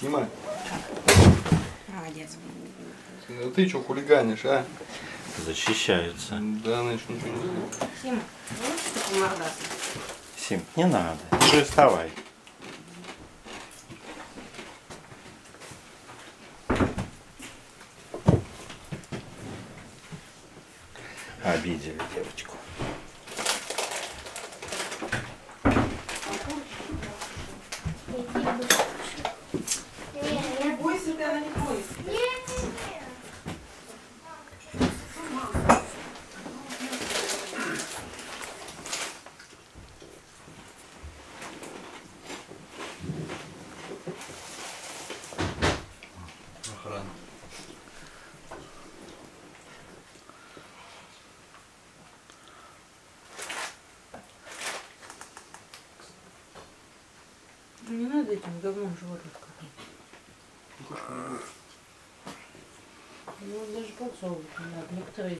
Тима, Молодец. ну ты что хулиганишь, а? Защищаются. Да, значит ничего не знаю. Тима, лучше ты помордаться. Сим, не надо. Ты вставай. Обидели девочку. Охрана. Ну, Не надо этим говном животных кормить. Ну, даже подсовывать не надо. Некоторые